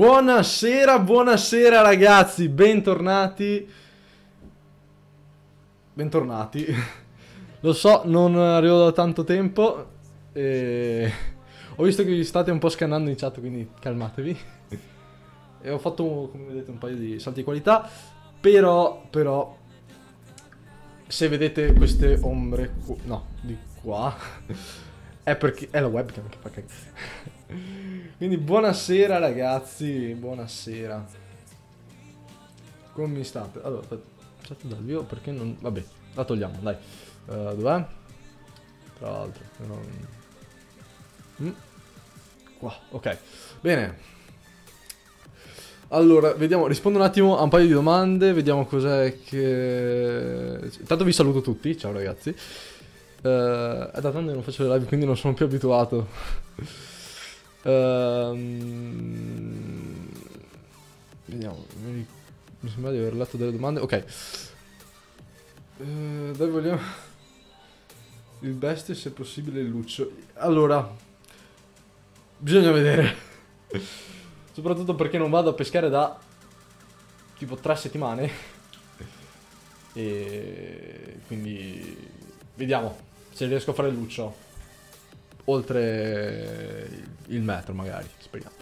Buonasera, buonasera ragazzi, bentornati. Bentornati. Lo so, non arrivo da tanto tempo. E... Ho visto che vi state un po' scannando in chat, quindi calmatevi. E ho fatto, come vedete, un paio di salti di qualità. Però, però, se vedete queste ombre, no, di qua, è perché è la webcam che fa cagare. Quindi buonasera ragazzi, buonasera. Come state? Allora, chat dal vivo perché non... Vabbè, la togliamo, dai. Eh, dov'è? Tra l'altro, non... Mm. Qua, ok. Bene. Allora, vediamo, rispondo un attimo a un paio di domande, vediamo cos'è che... Intanto vi saluto tutti, ciao ragazzi. Eh, è da tanto che non faccio le live, quindi non sono più abituato. Ehm, vediamo, mi, sembra di aver letto delle domande. Ok. Eh, dove vogliamo... Il best se possibile il Luccio. Allora, bisogna vedere. Soprattutto perché non vado a pescare da tipo tre settimane. E quindi vediamo se riesco a fare Luccio oltre il metro magari, speriamo.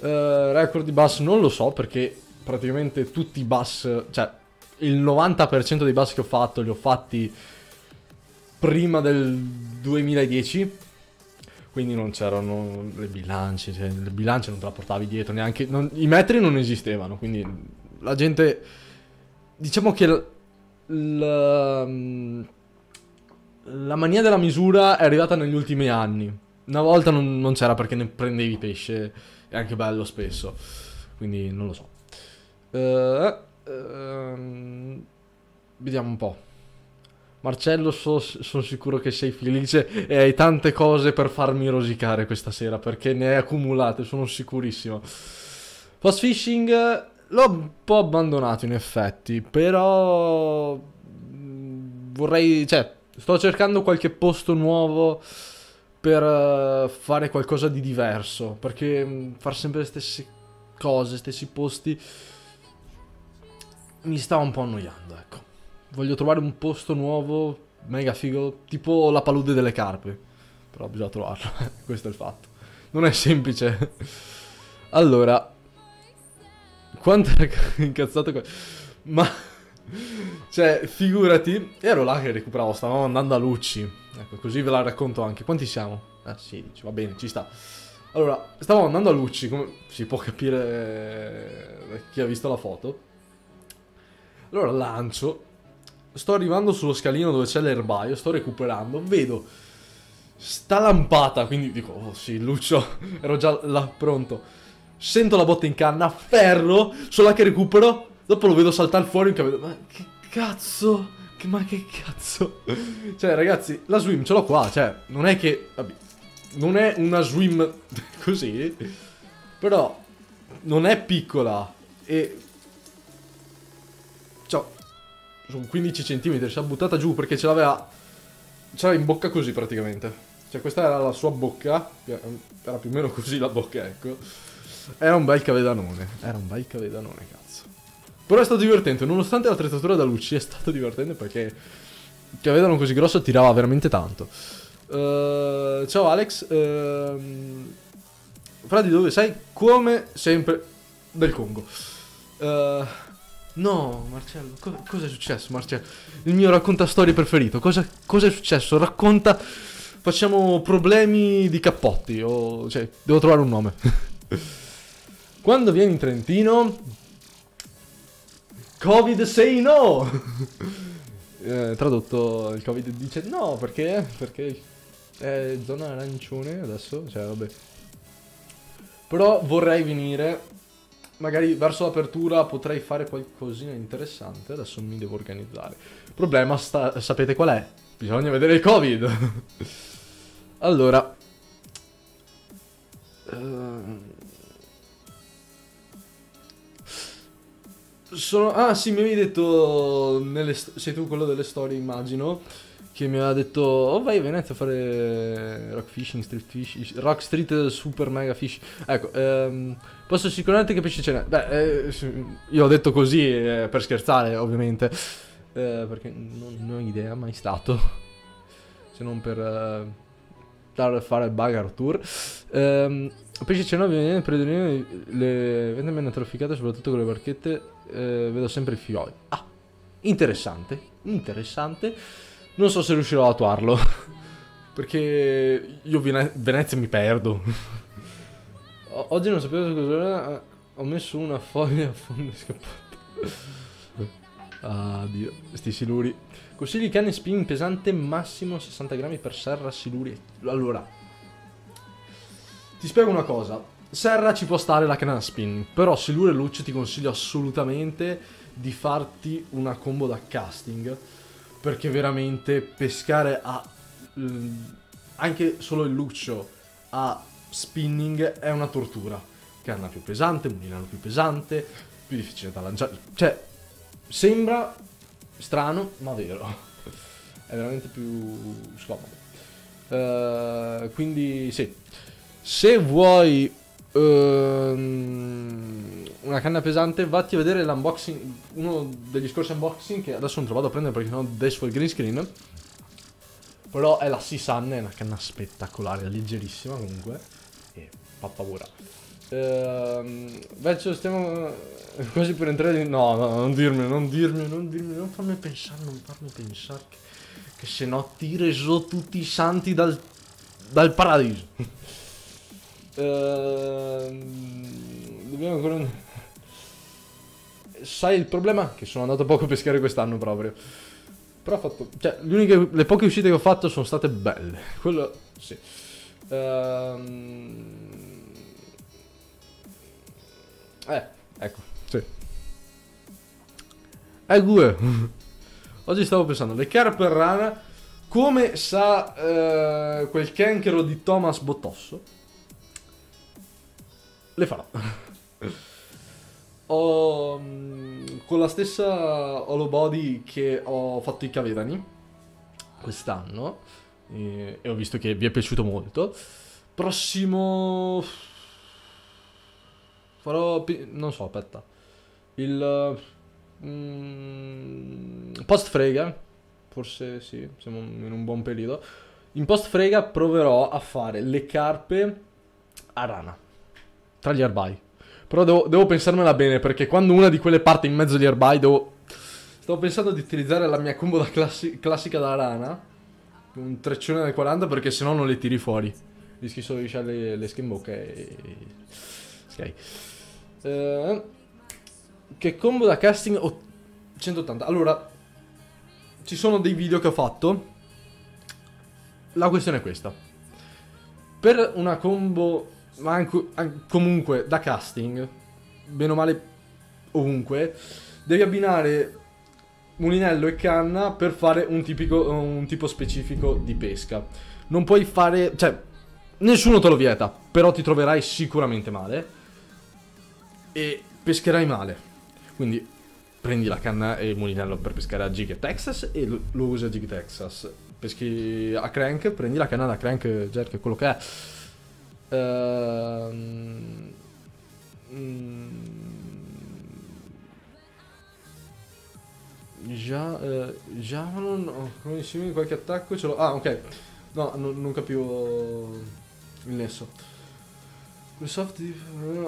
Eh, record di bus non lo so perché praticamente tutti i bus, cioè il 90% dei bus che ho fatto li ho fatti prima del 2010. Quindi non c'erano le bilance, cioè le bilance non te la portavi dietro neanche, non- i metri non esistevano, quindi la gente, diciamo che l- l- la mania della misura è arrivata negli ultimi anni. Una volta non, non c'era perché ne prendevi pesce, è anche bello spesso, quindi non lo so. Eh, ehm, vediamo un po'. Marcello, sono sicuro che sei felice e hai tante cose per farmi rosicare questa sera perché ne hai accumulate, sono sicurissimo. Fast fishing l'ho un po' abbandonato in effetti, però mm, vorrei, cioè, sto cercando qualche posto nuovo per eh, fare qualcosa di diverso, perché mm, far sempre le stesse cose, stessi posti mi sta un po' annoiando, ecco. Voglio trovare un posto nuovo, mega figo, tipo la palude delle carpe. Però bisogna trovarlo, questo è il fatto. non è semplice. Allora, quanto era incazzato. Ma, cioè, figurati, ero là che recuperavo, stavamo andando a Lucci. Ecco, così ve la racconto anche. Quanti siamo? Ah, 16, va bene, ci sta. Allora, stavamo andando a Lucci, come si può capire eh, chi ha visto la foto. Allora lancio, sto arrivando sullo scalino dove c'è l'erbaio, sto recuperando, vedo sta lampata, quindi dico, oh sì, Lucio, ero già là pronto. Sento la botta in canna, ferro, solo che recupero, dopo lo vedo saltare fuori e vedo, ma che cazzo, che, ma che cazzo. cioè ragazzi, la swim ce l'ho qua, cioè, non è che, vabbè, non è una swim così, però non è piccola e cioè, sono 15 cm, si è buttata giù perché ce l'aveva ce l'aveva in bocca così praticamente. Cioè questa era la sua bocca, era più o meno così la bocca, ecco. Era un bel cavedanone, era un bel cavedanone, cazzo. Però è stato divertente, nonostante l'attrezzatura da luci è stato divertente perché il cavedano così grosso tirava veramente tanto. Uh, ciao Alex, uh, Fra di dove sei? Come sempre del Congo. Uh, no, Marcello, co cosa è successo Marcello? Il mio racconta storie preferito, cosa, cosa è successo? Racconta, facciamo problemi di cappotti, o, cioè, devo trovare un nome. Quando vieni in Trentino, Covid say no! eh, tradotto, il Covid dice no, perché? Perché è zona arancione adesso, cioè vabbè. Però vorrei venire, magari verso l'apertura potrei fare qualcosina interessante, adesso mi devo organizzare. Il problema, sta, sapete qual è? Bisogna vedere il Covid. allora... Uh, sono, ah sì, mi avevi detto, nelle, sei tu quello delle storie immagino, che mi aveva detto oh vai a Venezia a fare rock fishing, street fish, rock street super mega fish. Ecco, ehm, posso sicuramente che pesce ce n'è. Beh, eh, io ho detto così eh, per scherzare ovviamente, eh, perché non, non, ho idea, mai stato, se non per eh, fare il bug tour. Ehm, pesce ce n'è ovviamente, per le, le vende meno trafficate soprattutto con le barchette, eh, vedo sempre i fiori. Ah, interessante, interessante. Non so se riuscirò a attuarlo. Perché io Vene Venezia mi perdo. Oggi non sapevo cosa era. Ho messo una foglia a fondo scappato. Ah, Dio. Sti siluri. Consigli canne spin pesante massimo 60 grammi per serra siluri. Allora. Ti spiego una cosa. Serra ci può stare la canna spin. Però e luce ti consiglio assolutamente di farti una combo da casting perché veramente pescare a anche solo il luccio a spinning è una tortura. Canna più pesante, mulinano più pesante, più difficile da lanciare. Cioè, sembra strano, ma vero. È veramente più scomodo. Uh, quindi sì. Se vuoi Ehm, una canna pesante, vatti a vedere l'unboxing, uno degli scorsi unboxing che adesso non trovato a prendere perché sennò adesso il green screen. Però è la Sisan, è una canna spettacolare, leggerissima comunque. E fa paura. Ehm, Vecchio, stiamo quasi per entrare in... No, no, non dirmi, non dirmi, non dirmi, non farmi pensare, non farmi pensare che, che se no ti reso tutti i santi dal, dal paradiso. Ehm, dobbiamo ancora... Sai il problema? Che sono andato poco a pescare quest'anno proprio. Però ho fatto... Cioè, le, le poche uscite che ho fatto sono state belle. Quello... Sì. Ehm... Eh, ecco, sì. Eh, due. Oggi stavo pensando, le carpe rana, come sa eh, quel canchero di Thomas Bottosso, le farò. ho, mm, con la stessa hollow body che ho fatto i cavedani quest'anno e, e ho visto che vi è piaciuto molto. Prossimo... Farò... non so, aspetta. Il... Mm, post frega, forse sì, siamo in un buon periodo. In post frega proverò a fare le carpe a rana. Tra gli erbai. Però devo, devo pensarmela bene perché quando una di quelle parte in mezzo agli erbai devo... Stavo pensando di utilizzare la mia combo da classi- classica da rana. Un treccione del 40 perché sennò non le tiri fuori. Rischi solo di lasciare le, le schimbocche e... Ok. Eh, che combo da casting... Oh, 180. Allora, ci sono dei video che ho fatto. La questione è questa. Per una combo, ma anche, an- comunque da casting, bene o male ovunque, devi abbinare mulinello e canna per fare un, tipico, un tipo specifico di pesca. Non puoi fare, cioè, nessuno te lo vieta, però ti troverai sicuramente male e pescherai male. Quindi prendi la canna e il mulinello per pescare a Jig Texas e lo, lo usi a Jig Texas. Peschi a crank, prendi la canna da crank, jerk, quello che è. Ehm, mm, Già, eh, già non ho come simili qualche attacco ce l'ho. Ah, ok. No, non, non capivo il nesso. Le soft di-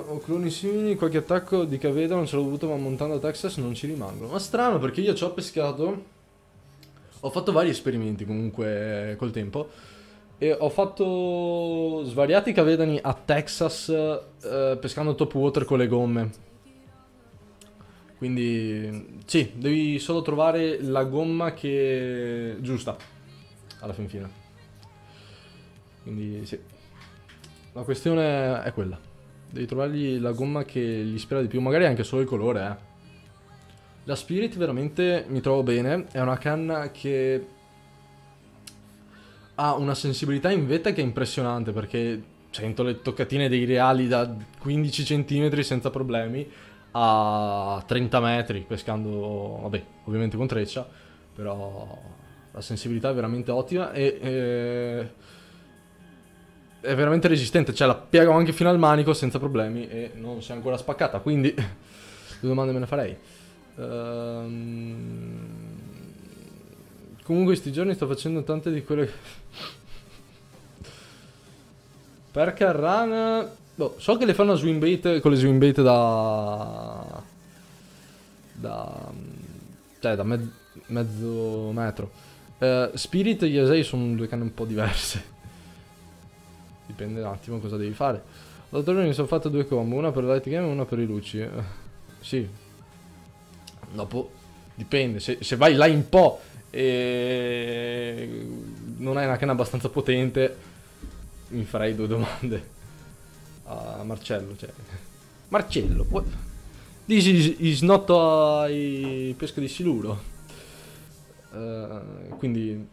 ho cloni simili, qualche attacco di Caveda non ce l'ho avuto, ma montando a Texas non ci rimangono. Ma strano perché io ci ho pescato. Ho fatto vari esperimenti comunque col tempo. E ho fatto svariati cavedani a Texas eh, pescando top water con le gomme. Quindi sì, devi solo trovare la gomma che giusta alla fin fine. Quindi sì. La questione è quella. Devi trovargli la gomma che gli ispira di più, magari anche solo il colore, eh. La Spirit veramente mi trovo bene, è una canna che ha una sensibilità in vetta che è impressionante perché sento le toccatine dei reali da 15 cm senza problemi a 30 metri pescando, vabbè, ovviamente con treccia, però la sensibilità è veramente ottima e... e è veramente resistente, cioè la piego anche fino al manico senza problemi e non si è ancora spaccata, quindi due domande me ne farei. Ehm, Comunque questi giorni sto facendo tante di quelle... Per Carrana... Boh, so che le fanno a swing bait con le swing bait da... Da... Cioè da mezzo, mezzo metro. Eh, Spirit e Yasei sono due canne un po' diverse. Dipende un attimo cosa devi fare. L'altro giorno mi sono fatto due combo, una per light game e una per i luci. Eh, sì. Dopo dipende, se, se vai là in po' e non hai una canna abbastanza potente, mi farei due domande a Marcello. Cioè. Marcello, what? This is, is not ai pesca di siluro. Eh, quindi,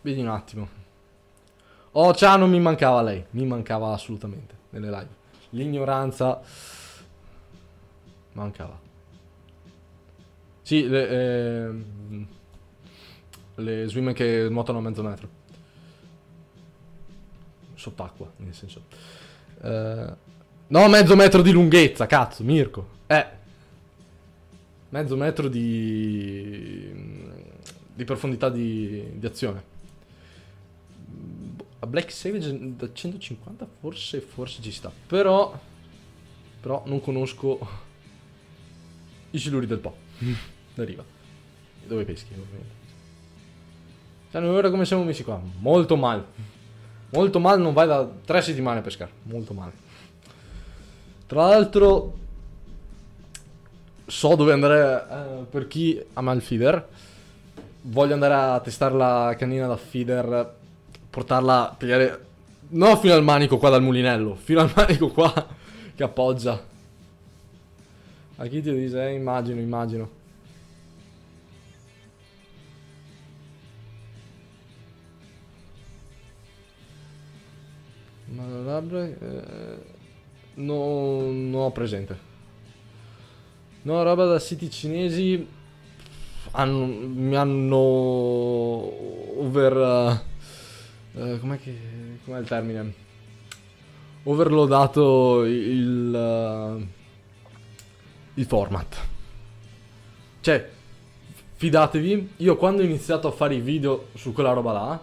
vedi un attimo. Oh, ciao, non mi mancava lei. Mi mancava assolutamente nelle live. L'ignoranza mancava. Sì, le, ehm, le swimmer che nuotano a mezzo metro. Sott'acqua, nel senso. Eh, no, mezzo metro di lunghezza, cazzo, Mirko. Eh. Mezzo metro di... di profondità di, di azione. A Black Savage da 150 forse, forse ci sta. Però... Però non conosco i siluri del Po. Da riva. Dove peschi, ovviamente. Cioè, ora come siamo messi qua? Molto male. Molto male, non vai da tre settimane a pescare. Molto male. Tra l'altro, so dove andare eh, per chi ama il feeder. Voglio andare a testare la canina da feeder, portarla a pigliare. Non fino al manico qua dal mulinello, fino al manico qua che appoggia. A chi ti dice? Eh, immagino, immagino. Labbra... Eh, no, non ho presente. No, roba da siti cinesi hanno, mi hanno over... eh, com'è che... com'è il termine? Overloadato il... eh, il format. Cioè, fidatevi, io quando ho iniziato a fare i video su quella roba là,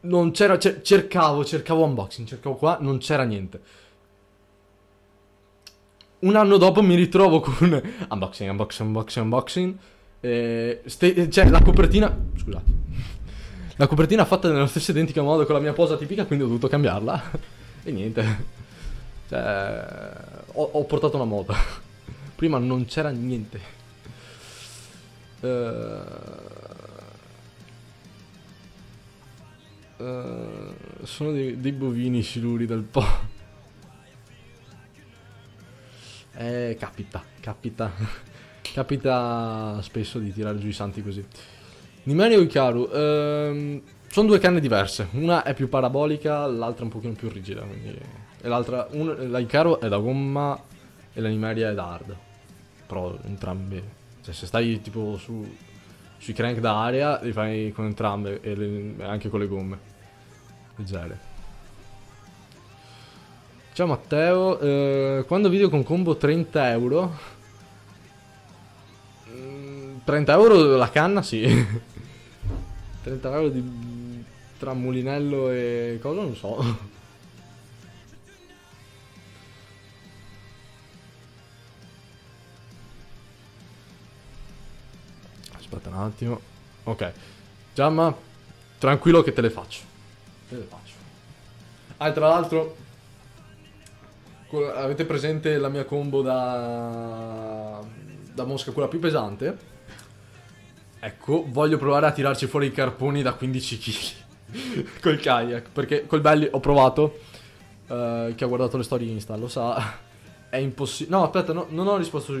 non c'era, cer- cercavo, cercavo unboxing, cercavo qua, non c'era niente. Un anno dopo mi ritrovo con unboxing, unboxing, unboxing, unboxing. Eh, ste- cioè, la copertina, scusate, la copertina fatta nello stesso identico modo con la mia posa tipica, quindi ho dovuto cambiarla. e niente. Cioè, ho, ho portato una moda. Prima non c'era niente. Eh, eh, sono dei, dei bovini siluri del po'. Eh, capita, capita. capita spesso di tirare giù i santi così. Nimerio Ikaru, ehm, sono due canne diverse. Una è più parabolica, l'altra un pochino più rigida. Quindi... E l'altra, un, la Ikaru è da gomma e la Nimeria è da hard. Però entrambe. Cioè, se stai tipo su, sui crank da aria, li fai con entrambe e le- anche con le gomme. Leggere. Ciao Matteo, eh, quando video con combo 30 euro? Mm, 30 euro la canna, sì. 30 euro di, tra mulinello e cosa, non so. Aspetta un attimo. Ok. Giamma, tranquillo che te le faccio. Te le faccio. Ah, tra l'altro, avete presente la mia combo da, da mosca, quella più pesante? Ecco, voglio provare a tirarci fuori i carponi da 15 kg col kayak. Perché col belli ho provato. eh, chi ha guardato le storie Insta lo sa. È impossibile. No, aspetta, no, non ho risposto.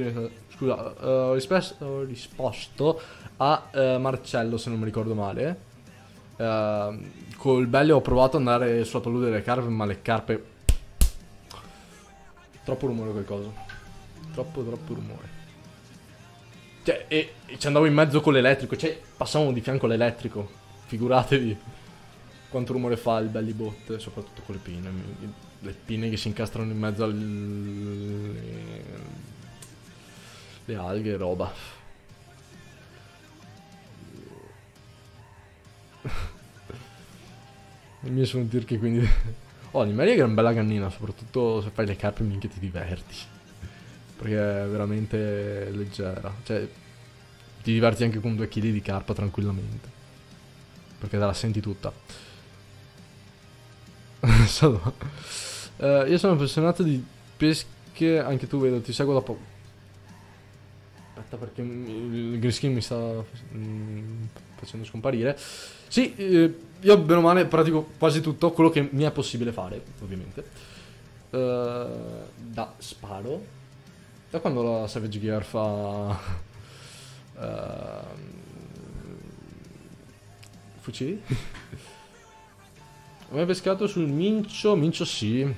Scusa, eh, ho, risposto a eh, Marcello, se non mi ricordo male. Eh, col belli ho provato ad andare sulla palude delle carpe, ma le carpe. Troppo rumore quel coso. Troppo, troppo rumore. Cioè, e, e ci andavo in mezzo con l'elettrico. Cioè, passavamo di fianco all'elettrico. Figuratevi quanto rumore fa il belly bot, soprattutto con le pinne. Le pinne che si incastrano in mezzo alle le alghe e roba. Le mie sono tirche quindi... Oh, l'Imeria è una bella cannina, soprattutto se fai le carpe minchia ti diverti. Perché è veramente leggera. Cioè, ti diverti anche con due kg di carpa tranquillamente. Perché te la senti tutta. Sono- Eh, io sono appassionato di pesche, anche tu vedo, ti seguo da poco. Aspetta perché il screen mi sta mm, facendo scomparire. Sì, eh, io bene o male pratico quasi tutto quello che mi è possibile fare, ovviamente. Eh, da sparo. Da quando la Savage Gear fa... ehm, fucili? Ho mai pescato sul mincio? Mincio sì.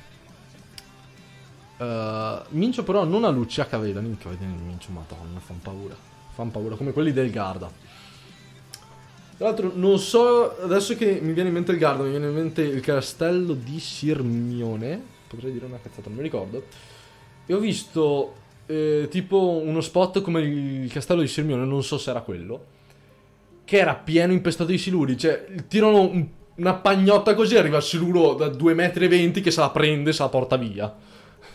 Eh, mincio però non a luce, a caveda. Minchia, vedete il mincio, madonna, fan paura. Fan paura, come quelli del Garda. Tra l'altro, non so, adesso che mi viene in mente il Garda, mi viene in mente il castello di Sirmione. Potrei dire una cazzata, non mi ricordo. E ho visto eh, tipo uno spot come il castello di Sirmione, non so se era quello. Che era pieno impestato di siluri. Cioè, tirano un- una pagnotta così, arriva il siluro da 2,20 metri che se la prende e se la porta via.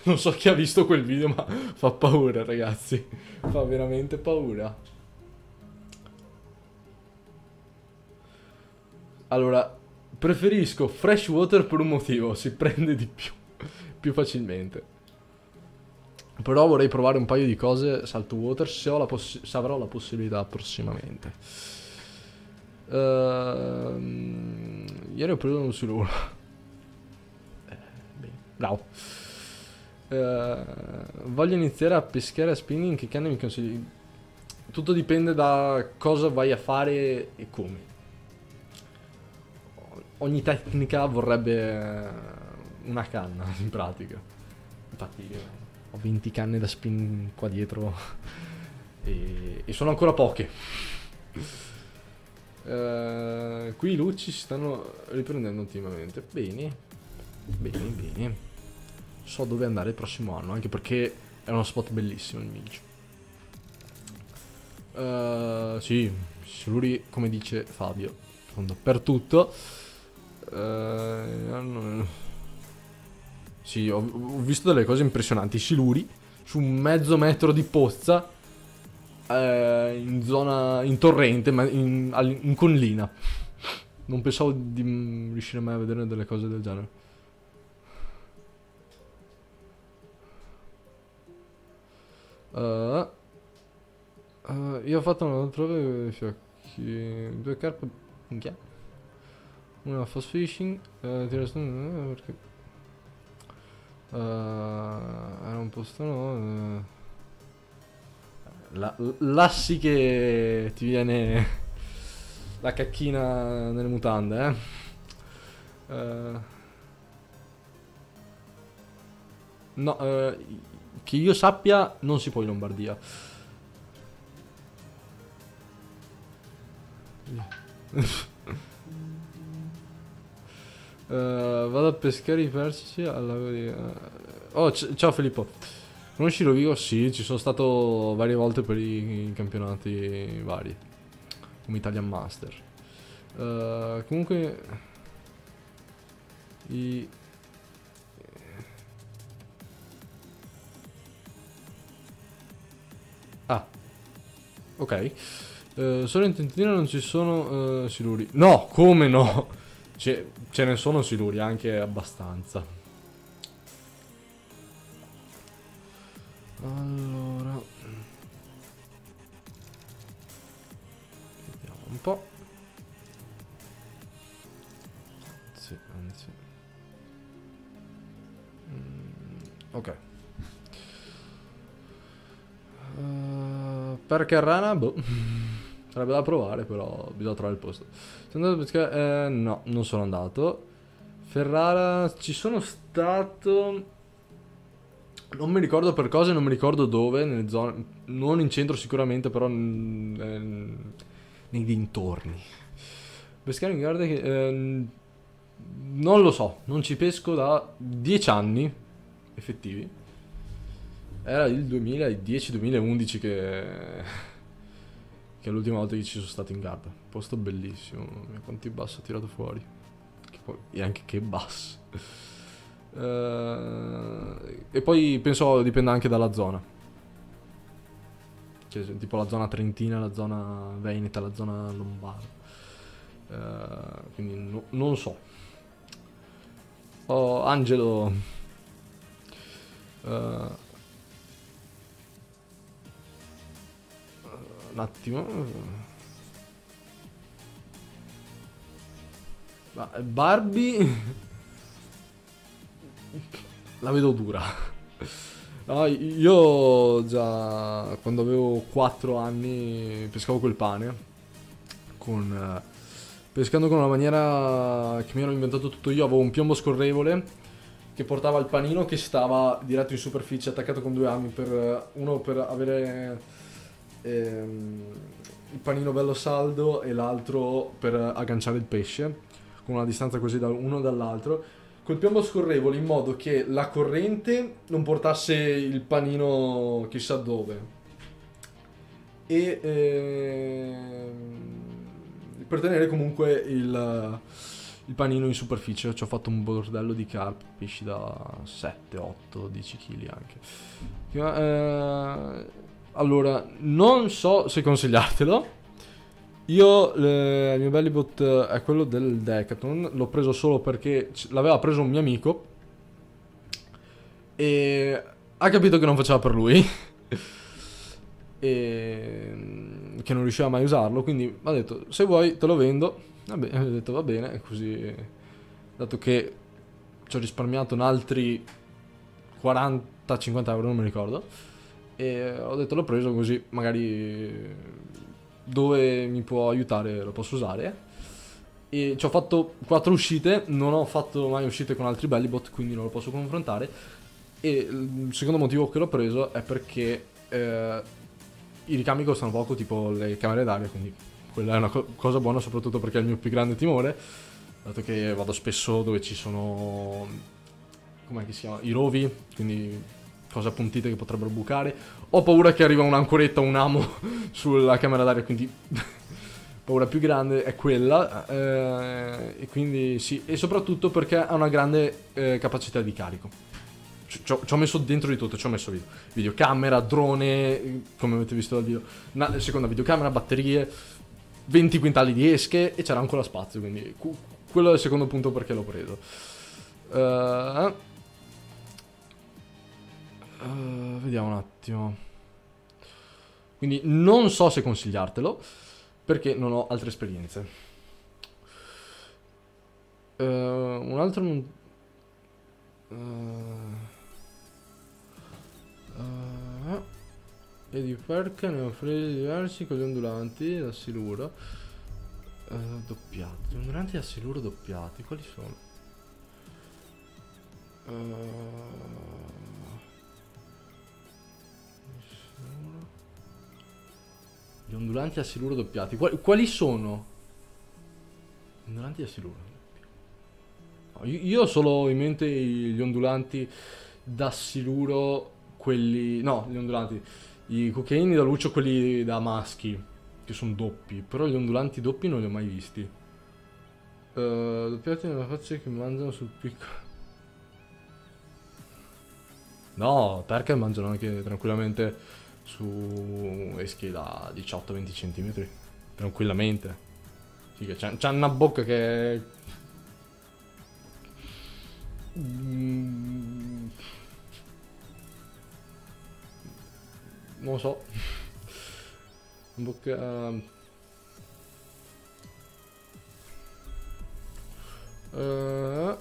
Non so chi ha visto quel video, ma fa paura, ragazzi. Fa veramente paura. Allora, preferisco freshwater per un motivo, si prende di più, più facilmente. Però vorrei provare un paio di cose saltwater se, ho la se avrò la possibilità prossimamente. Ehm, ieri ho preso un siluro. Eh, bravo. Eh, voglio iniziare a pescare a spinning, che canne mi consigli? Tutto dipende da cosa vai a fare e come. Ogni tecnica vorrebbe eh, una canna, in pratica. Infatti ho 20 canne da spin qua dietro e, e sono ancora poche. Eh, qui i lucci si stanno riprendendo ultimamente. Bene, bene, bene. So dove andare il prossimo anno, anche perché è uno spot bellissimo il Mincio. Eh, sì, Siluri, come dice Fabio, sono dappertutto. Eh, Sì, ho, ho visto delle cose impressionanti. Siluri su un mezzo metro di pozza eh, in zona in torrente, ma in, in collina. Non pensavo di mm, riuscire mai a vedere delle cose del genere. Eh, eh, io ho fatto una trove fiocchi. Due carpe. Minchia. Una fast fishing. Eh, tira su- eh, perché. Eh, era un posto no. eh. La, lassi che ti viene la cacchina nelle mutande, eh. Eh, no, eh, che io sappia non si può in Lombardia. Eh, vado a pescare i persici al lago di... eh, Oh, ciao Filippo. Conosci Rovigo? Sì, ci sono stato varie volte per i, i campionati vari. Come Italian Master. Eh, comunque... I... Ah. Ok. Eh, solo in Trentino non ci sono eh, siluri. No, come no? Ce, ce ne sono siluri, anche abbastanza. Allora. Vediamo un po'. Sì, anzi. Mm, ok. Eh, per Carrana, boh. Sarebbe da provare, però bisogna trovare il posto. Sei andato pescare? Eh, no, non sono andato. Ferrara, ci sono stato. Non mi ricordo per cosa, non mi ricordo dove, nelle zone. Non in centro sicuramente, però mm, eh, nei dintorni. Pescare in guardia che. eh, non lo so, non ci pesco da 10 anni effettivi. Era il 2010-2011 che. Che è l'ultima volta che ci sono stato in garda. Posto bellissimo. Quanti bass ho tirato fuori. Poi- e anche che bass. Eh, e poi penso dipenda anche dalla zona. Cioè, tipo la zona trentina, la zona veneta, la zona lombarda. Eh, quindi no- non so. Oh, Angelo. Eh, un attimo. Barbie. La vedo dura. No, io già quando avevo 4 anni pescavo col pane. Con, pescando con una maniera che mi ero inventato tutto io. Avevo un piombo scorrevole che portava il panino che stava diretto in superficie, attaccato con due ami. Per, uno per avere ehm, il panino bello saldo e l'altro per agganciare il pesce con una distanza così da uno dall'altro. Col piombo scorrevole in modo che la corrente non portasse il panino chissà dove. E ehm, per tenere comunque il, il panino in superficie ci ho fatto un bordello di carp pesci da 7, 8, 10 kg anche. Eh, allora non so se consigliartelo. Io eh, il mio bellybot eh, è quello del Decathlon, l'ho preso solo perché l'aveva preso un mio amico. E ha capito che non faceva per lui. E mm, che non riusciva mai a usarlo, quindi ha detto se vuoi te lo vendo. Vabbè, ho detto va bene, così dato che ci ho risparmiato un altri 40-50 euro, non mi ricordo. E ho detto l'ho preso così magari dove mi può aiutare lo posso usare. E ci ho fatto quattro uscite, non ho fatto mai uscite con altri bellybot, quindi non lo posso confrontare. E il secondo motivo che l'ho preso è perché eh, i ricambi costano poco, tipo le camere d'aria, quindi quella è una co- cosa buona, soprattutto perché è il mio più grande timore, dato che vado spesso dove ci sono, come si chiama, i rovi, quindi cose appuntite che potrebbero bucare. Ho paura che arriva un'ancoretta un amo sulla camera d'aria, quindi paura più grande è quella. eh, e quindi sì, e soprattutto perché ha una grande eh, capacità di carico. Ci, ho, messo dentro di tutto, ci ho messo video, videocamera, drone, come avete visto dal video, una seconda videocamera, batterie, 20 quintali di esche e c'era ancora spazio, quindi quello è il secondo punto perché l'ho preso. Eh, eh, vediamo un attimo. Quindi non so se consigliartelo perché non ho altre esperienze. Eh, un altro non... Eh, eh, e di perca ne ho presi diversi con gli ondulanti da siluro. Doppiati. Gli ondulanti da siluro doppiati, quali sono? Eh, Gli ondulanti a siluro doppiati. Quali, quali sono? Ondulanti a siluro. Io, ho solo in mente gli ondulanti da siluro, quelli... No, gli ondulanti. I cucchiaini da lucio, quelli da maschi, che sono doppi. Però gli ondulanti doppi non li ho mai visti. Eh, doppiati nella faccia che mangiano sul piccolo. No, perché mangiano anche tranquillamente su eschi da 18-20 cm. Tranquillamente. Sì, che c'ha, una bocca che... Mm. Non lo so. Bocca... Eh,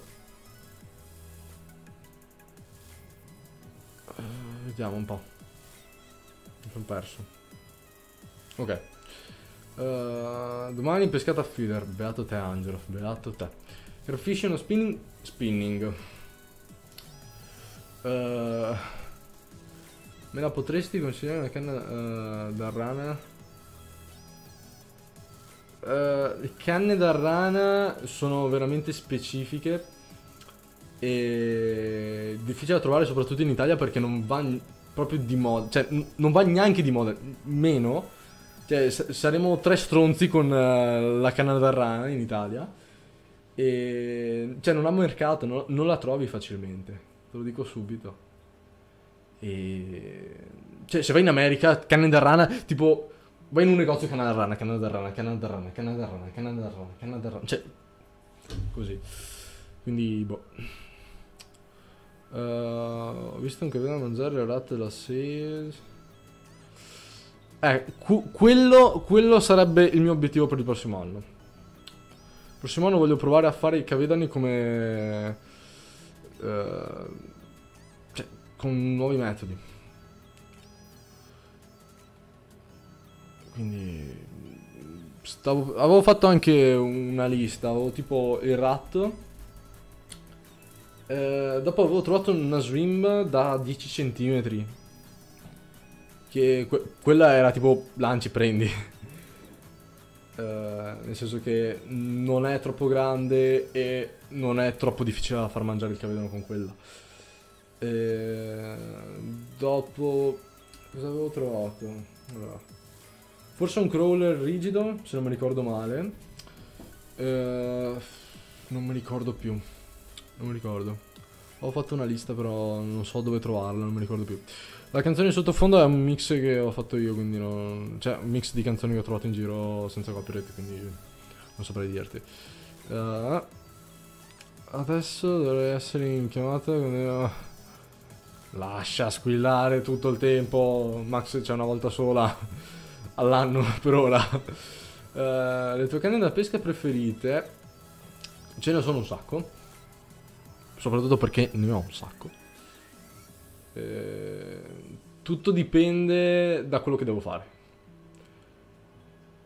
vediamo un po'. Sono perso. Ok. Eh, domani pescata a feeder. Beato te, Angelo. Beato te. Airfishing o spinning? Spinning. Eh, me la potresti consigliare una canna eh, da rana? Le canne da rana sono veramente specifiche e difficile da trovare soprattutto in Italia perché non va proprio di moda, cioè non va neanche di moda, meno, cioè saremo tre stronzi con eh, la canna da rana in Italia e cioè non ha mercato, no- non la trovi facilmente, te lo dico subito. E cioè se vai in America, canne da rana, tipo vai in un negozio canna da rana, canna da rana, canna da rana, canna da rana, canna da rana, canna da rana, cioè così. Quindi boh. Eh, ho visto anche vedo mangiare le latte della sales. Eh, quello, quello sarebbe il mio obiettivo per il prossimo anno. Il prossimo anno voglio provare a fare i cavedani come... eh, cioè, con nuovi metodi. Quindi... Stavo, avevo fatto anche una lista, avevo tipo il ratto. Eh, dopo avevo trovato una swim da 10 cm. Che que- quella era tipo lanci, prendi. Eh, nel senso che non è troppo grande e non è troppo difficile da far mangiare il cavedano con quella. Eh, dopo cosa avevo trovato? Allora, forse un crawler rigido, se non mi ricordo male. Eh, non mi ricordo più. Non mi ricordo. Ho fatto una lista, però non so dove trovarla, non mi ricordo più. La canzone sottofondo è un mix che ho fatto io, quindi non... Cioè, un mix di canzoni che ho trovato in giro senza copyright, quindi non saprei dirti. Eh, adesso dovrei essere in chiamata con... Lascia squillare tutto il tempo. Max c'è una volta sola all'anno per ora. Eh, le tue canne da pesca preferite? Ce ne sono un sacco. Soprattutto perché ne ho un sacco. Eh, tutto dipende da quello che devo fare.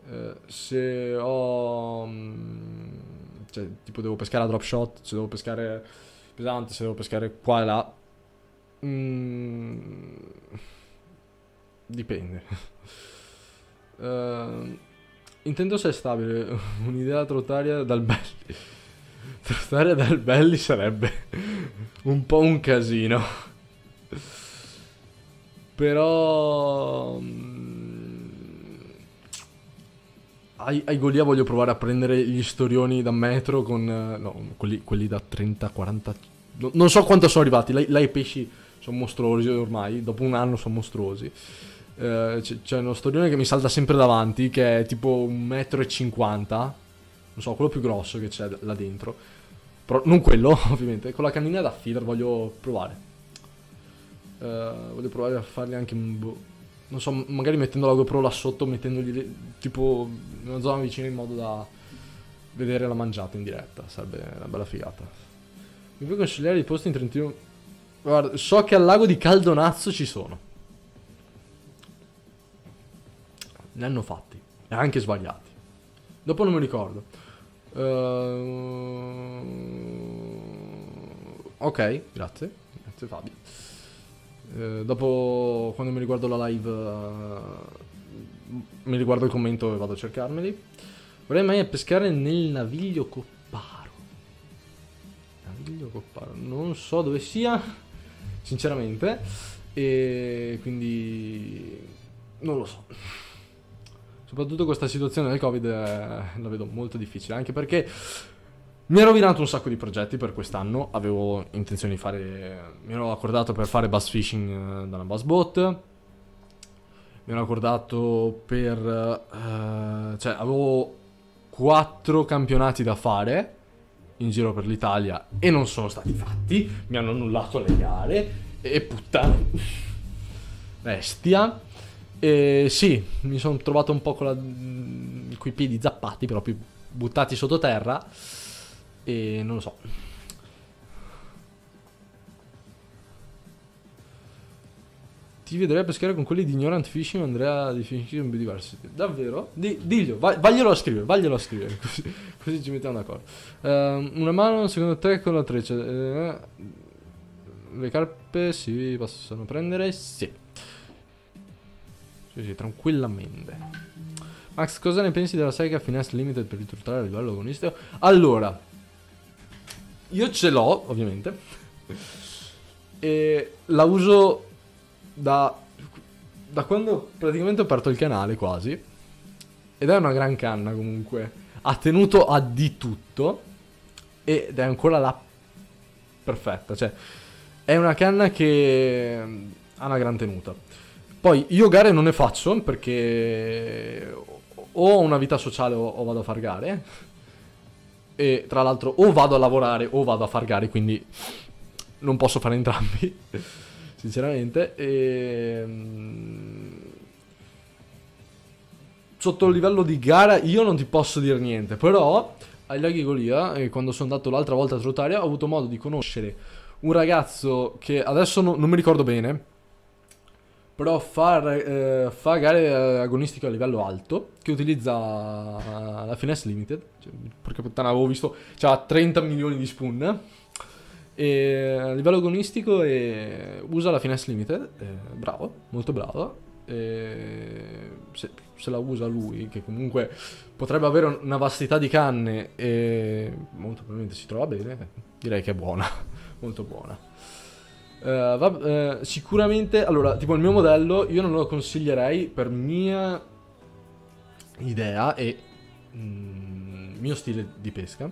Eh, se ho... mm, Cioè, tipo devo pescare a drop shot, se devo pescare pesante, se devo pescare qua e là. mm, dipende. Eh, intendo se è stabile. Un'idea trotaria dal belli. Trottare dal belli sarebbe un po' un casino. Però... mm, ai, ai Golia voglio provare a prendere gli storioni da metro con... eh, no, quelli, quelli da 30, 40... no- non so quanto sono arrivati, là, i pesci sono mostruosi ormai, dopo un anno sono mostruosi. Eh, c'è, uno storione che mi salta sempre davanti, che è tipo un metro e cinquanta, non so, quello più grosso che c'è là dentro. Però non quello, ovviamente, con la cannina da feeder voglio provare. Eh, voglio provare a farli anche un boh, non so, magari mettendo la GoPro là sotto, mettendogli le- tipo in una zona vicina in modo da vedere la mangiata in diretta. Sarebbe una bella figata. Mi puoi consigliare i posti in Trentino? Guarda, so che al lago di Caldonazzo ci sono. Ne hanno fatti. E anche sbagliati. Dopo non mi ricordo. Ehm, ok, grazie. Grazie Fabio. Eh, dopo, quando mi riguardo la live, eh, mi riguardo il commento e vado a cercarmeli. Vorrei mai pescare nel naviglio Copparo. Naviglio Copparo, non so dove sia, sinceramente. E quindi non lo so. Soprattutto questa situazione del Covid eh, la vedo molto difficile, anche perché mi ero rovinato un sacco di progetti per quest'anno, avevo intenzione di fare, mi ero accordato per fare bass fishing eh, dalla bass boat, mi ero accordato per, eh, cioè avevo quattro campionati da fare in giro per l'Italia e non sono stati fatti, mi hanno annullato le gare e puttana. Bestia. E sì, mi sono trovato un po' con la, coi piedi zappati, proprio buttati sottoterra. E non lo so. Ti vedrei a pescare con quelli di Ignorant Fishing Andrea di Fishing Biodiversity. Davvero? Di, diglielo, vai, vaglielo a scrivere, vaglielo a scrivere, così, così ci mettiamo d'accordo. Ehm, una mano secondo te con la treccia. eh, le carpe si possono prendere? Sì. Sì, sì, tranquillamente. Max, cosa ne pensi della Sega Finesse Limited per ritornare a livello agonistico? Allora, io ce l'ho, ovviamente. E la uso da, da quando praticamente ho aperto il canale quasi. Ed è una gran canna comunque. Ha tenuto a di tutto. Ed è ancora la perfetta. Cioè, è una canna che ha una gran tenuta. Poi io gare non ne faccio perché o ho una vita sociale o, vado a far gare. E tra l'altro o vado a lavorare o vado a far gare, quindi non posso fare entrambi, sinceramente. E... mm, Sotto il livello di gara io non ti posso dire niente, però ai laghi Golia, eh, quando sono andato l'altra volta a Trotaria, ho avuto modo di conoscere un ragazzo che adesso no- non mi ricordo bene, però fa, eh, fa gare eh, agonistiche a livello alto, che utilizza eh, la Finesse Limited, cioè, porca puttana avevo visto, c'ha 30 milioni di spoon, e a livello agonistico e usa la Finesse Limited, eh, bravo, molto bravo, se, se la usa lui, che comunque potrebbe avere una vastità di canne e molto probabilmente si trova bene, direi che è buona, molto buona. Eh, va- eh, sicuramente, allora, tipo il mio modello, io non lo consiglierei per mia idea e mm, mio stile di pesca.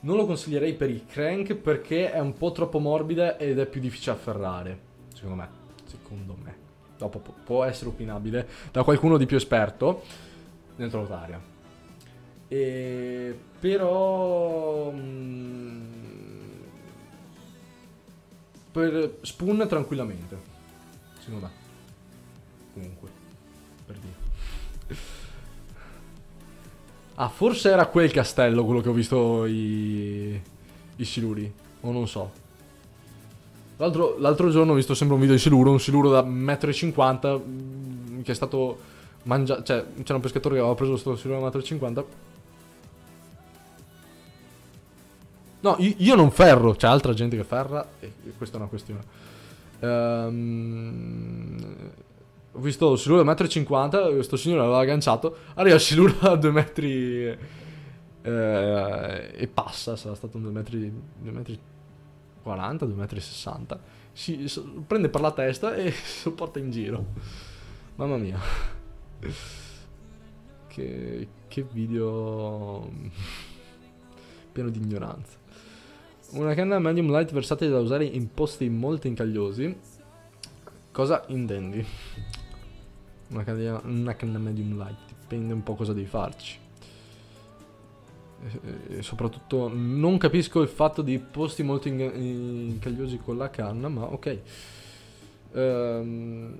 Non lo consiglierei per i crank perché è un po' troppo morbida ed è più difficile afferrare. Secondo me. Secondo me. Dopo pu- può essere opinabile da qualcuno di più esperto nel trotaria. E però mm, per spoon tranquillamente. Secondo me. Comunque. Per dire. Ah, forse era quel castello quello che ho visto i, i siluri. O non so. L'altro, giorno ho visto sempre un video di siluro, un siluro da 1,50 m che è stato mangiato. Cioè, c'era un pescatore che aveva preso questo siluro da 1,50 m. No, io, non ferro, c'è altra gente che ferra e questa è una questione. Ehm, ho visto il siluro da 1,50 m, questo signore l'aveva agganciato, arriva il siluro da 2 metri eh, e passa, sarà stato un 2 metri, 2 metri 40, 2 metri 60. Si, prende per la testa e lo porta in giro. Mamma mia. che, che video pieno di ignoranza. Una canna medium light versatile da usare in posti molto incagliosi. Cosa intendi? Una canna, una canna medium light, dipende un po' cosa devi farci. E, soprattutto non capisco il fatto di posti molto incagliosi con la canna, ma ok. Ehm,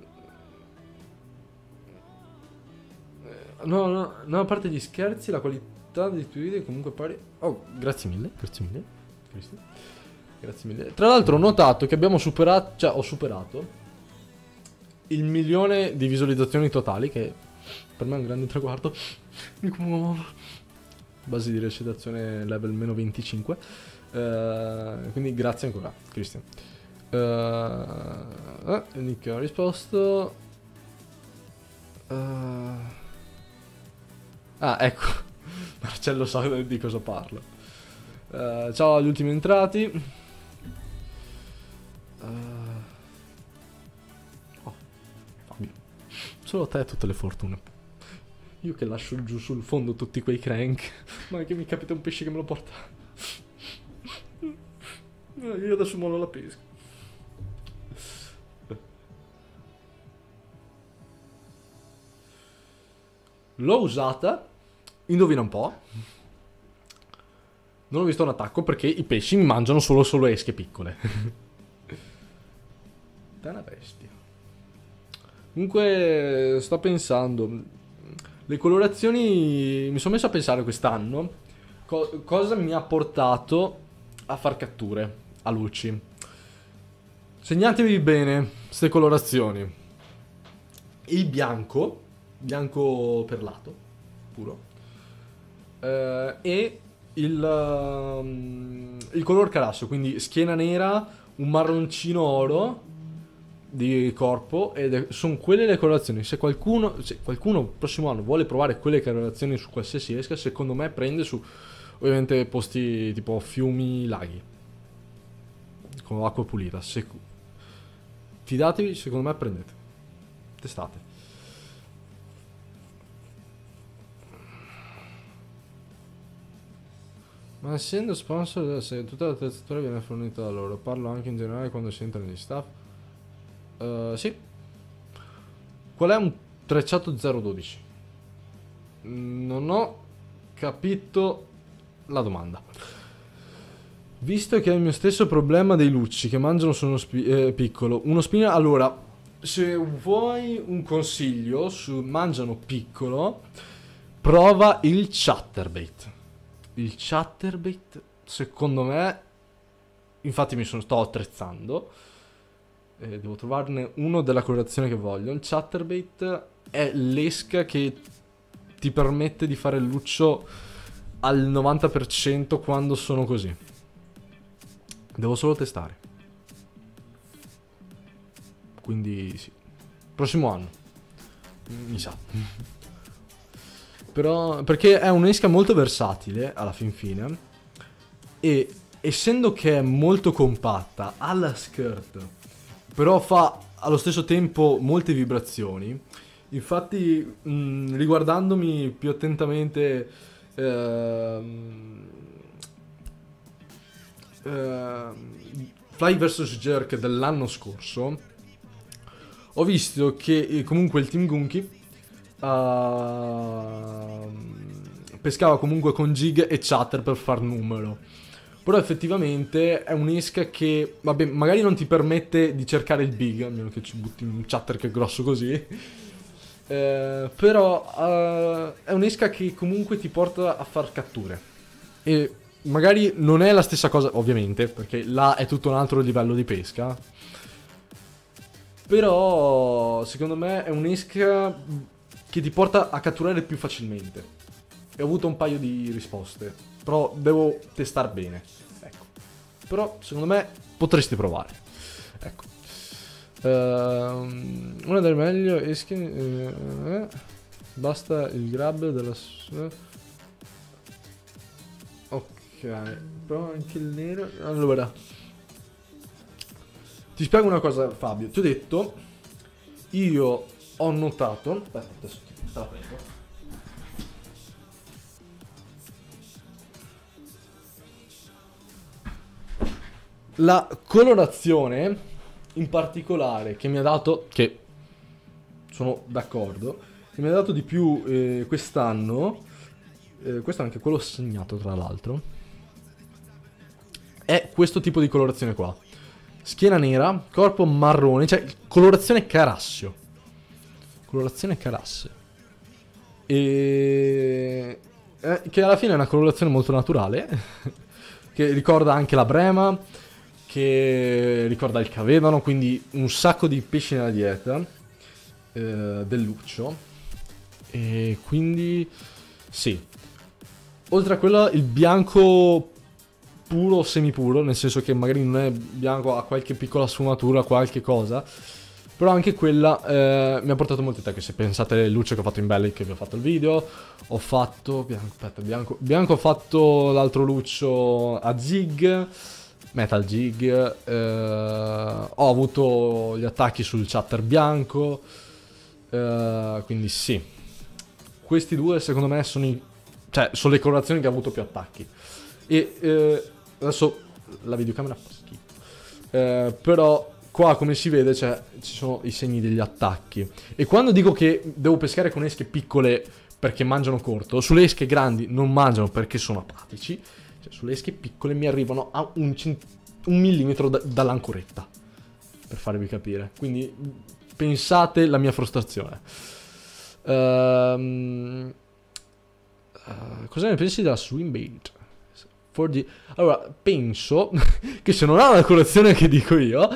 eh, No, no, no, a parte gli scherzi, la qualità dei tuoi video è comunque pari. Oh, grazie mille, grazie mille. Cristian. Grazie mille. Tra l'altro ho notato che abbiamo superato, cioè ho superato il milione di visualizzazioni totali, che per me è un grande traguardo. Mi. Base di recitazione level meno 25. Eh, quindi grazie ancora, Cristian. Uh, eh, Nick ha risposto. Eh, Ah, ecco. Marcello sa di cosa parlo. Eh, ciao agli ultimi entrati. Eh, oh, Fabio. Solo a te tutte le fortune. Io che lascio giù sul fondo tutti quei crank. Ma che mi capita un pesce che me lo porta. Eh, Io adesso mollo la pesca. L'ho usata. Indovina un po'. Non ho visto un attacco perché i pesci mi mangiano solo solo esche piccole. È una bestia. Comunque sto pensando. Le colorazioni mi sono messo a pensare quest'anno. co- cosa mi ha portato a far catture a luci. Segnatevi bene queste colorazioni. Il bianco, bianco perlato, puro. Eh, e il, um, il color calasso, quindi schiena nera, un marroncino oro di corpo ed sono quelle le colorazioni. Se qualcuno, se qualcuno prossimo anno vuole provare quelle colorazioni su qualsiasi esca, secondo me prende su ovviamente posti tipo fiumi, laghi con acqua pulita. Se, fidatevi, secondo me prendete. Testate. Ma essendo sponsor, se tutta l'attrezzatura viene fornita da loro, parlo anche in generale quando si entra negli staff. Eh, sì. Qual è un trecciato 012? Non ho capito la domanda. Visto che è il mio stesso problema dei lucci che mangiano su spi- eh, piccolo, uno spinner. Allora, se vuoi un consiglio su mangiano piccolo, prova il chatterbait. Il chatterbait, secondo me, infatti mi sono, sto attrezzando. Eh, devo trovarne uno della colorazione che voglio. Il chatterbait è l'esca che ti permette di fare il luccio al 90% quando sono così. Devo solo testare. Quindi sì. Prossimo anno. Mi sa. Però perché è un'esca molto versatile alla fin fine e essendo che è molto compatta ha la skirt però fa allo stesso tempo molte vibrazioni. Infatti, mh, riguardandomi più attentamente ehm, ehm, Fly vs Jerk dell'anno scorso, ho visto che eh, comunque il team Gunky ehm, pescava comunque con Jig e Chatter per far numero. Però effettivamente è un'esca che, vabbè, magari non ti permette di cercare il big, a meno che ci butti un chatter che è grosso così. Eh, però eh, è un'esca che comunque ti porta a far catture. E magari non è la stessa cosa, ovviamente, perché là è tutto un altro livello di pesca. Però secondo me è un'esca che ti porta a catturare più facilmente. E ho avuto un paio di risposte. Però devo testare bene. Ecco. Però secondo me potresti provare. Ecco. Ehm, una delle meglio esche. eh, basta il grab della. Ok. Però anche il nero. Allora. Ti spiego una cosa, Fabio. Ti ho detto. Io ho notato. Aspetta, adesso ti la prendo. La colorazione in particolare che mi ha dato, che sono d'accordo, che mi ha dato di più eh, quest'anno, eh, questo è anche quello segnato tra l'altro, è questo tipo di colorazione qua. Schiena nera, corpo marrone, cioè colorazione carassio. Colorazione carasse. E... Eh, che alla fine è una colorazione molto naturale, che ricorda anche la brema, che ricorda il cavedano, quindi un sacco di pesci nella dieta eh, del luccio. E quindi sì. Oltre a quello il bianco puro o semipuro, nel senso che magari non è bianco, ha qualche piccola sfumatura, qualche cosa. Però anche quella eh, mi ha portato molte tecniche. Se pensate alle luci che ho fatto in Belly, che vi ho fatto il video, ho fatto. Bianco, aspetta, bianco. Bianco ho fatto l'altro luccio a zig. Metal Jig. Eh, ho avuto gli attacchi sul chatter bianco. Eh, quindi sì. Questi due secondo me sono, i, cioè, sono le colorazioni che ha avuto più attacchi. E eh, adesso la videocamera fa schifo. Eh, però qua come si vede ci sono i segni degli attacchi. E quando dico che devo pescare con esche piccole perché mangiano corto, sulle esche grandi non mangiano perché sono apatici, cioè sulle esche piccole mi arrivano a un, un millimetro da- dall'ancoretta. Per farvi capire. Quindi pensate la mia frustrazione. Ehm... Uh, cosa ne pensi della Swimbait? 4G. Allora, penso che se non ha la colazione che dico io,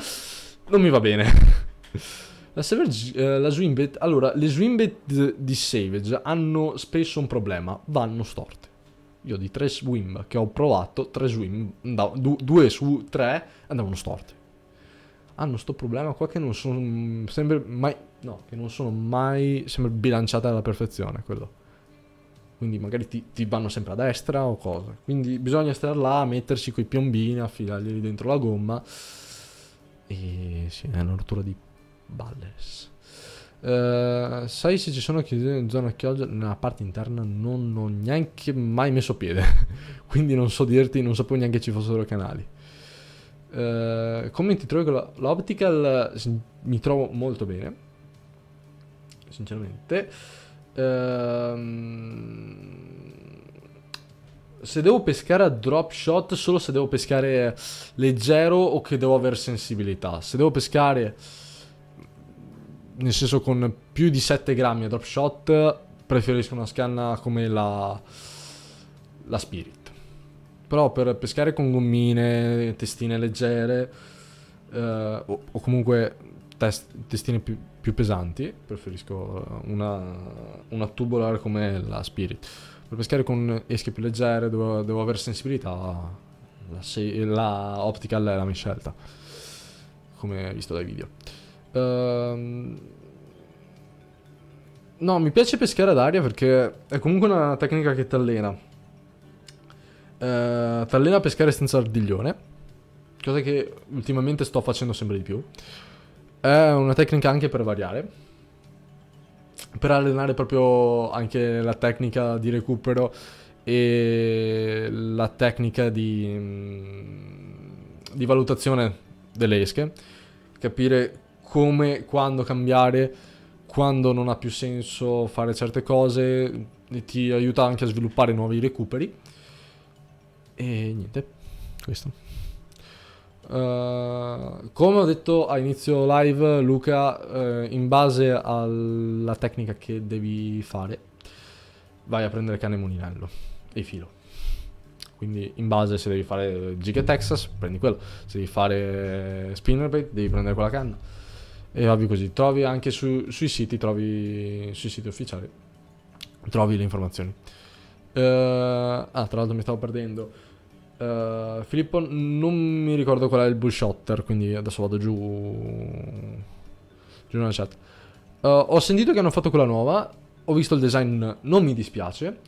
non mi va bene. La, Savage, eh, la Swimbait, allora, le Swimbait di Savage hanno spesso un problema, vanno storte. Io di tre swim che ho provato, tre swim, du- due su tre andavano storte. Hanno sto problema qua che non sono sempre mai, no, che non sono mai sempre bilanciate alla perfezione, quello. Quindi magari ti, ti, vanno sempre a destra o cosa. Quindi bisogna stare là, mettersi quei piombini, affilarli dentro la gomma. E sì, è una rottura di balles. Uh, sai se ci sono chiusure in zona chioggia? Nella parte interna non ho neanche mai messo piede. Quindi non so dirti non sapevo neanche ci fossero canali. Uh, come ti trovi con l'optical? Mi trovo molto bene. Sinceramente. Ehm, se devo pescare a drop shot, solo se devo pescare leggero o che devo avere sensibilità. Se devo pescare, nel senso con più di 7 grammi a drop shot, preferisco una scanna come la, la Spirit. Però per pescare con gommine, testine leggere, eh, o, o, comunque test, testine più più pesanti, preferisco una, una tubular come la Spirit. Per pescare con esche più leggere devo, devo avere sensibilità, la, la, optical è la mia scelta, come visto dai video. Uh, no, mi piace pescare ad aria perché è comunque una tecnica che ti allena. Uh, ti allena a pescare senza ardiglione, cosa che ultimamente sto facendo sempre di più. È una tecnica anche per variare. Per allenare proprio anche la tecnica di recupero e la tecnica di, di valutazione delle esche. Capire come, quando cambiare, quando non ha più senso fare certe cose. Ti aiuta anche a sviluppare nuovi recuperi. E niente, questo. Uh, come ho detto a inizio live, Luca, uh, in base alla tecnica che devi fare, vai a prendere cane mulinello e filo. Quindi in base se devi fare Giga Texas, prendi quello. Se devi fare spinnerbait, devi prendere quella canna. E ovvio così. Trovi anche su, sui siti, trovi sui siti ufficiali, trovi le informazioni. Uh, ah, tra l'altro mi stavo perdendo. Uh, Filippo, non mi ricordo qual è il bullshotter, quindi adesso vado giù, giù nella chat. Uh, ho sentito che hanno fatto quella nuova, ho visto il design, non mi dispiace.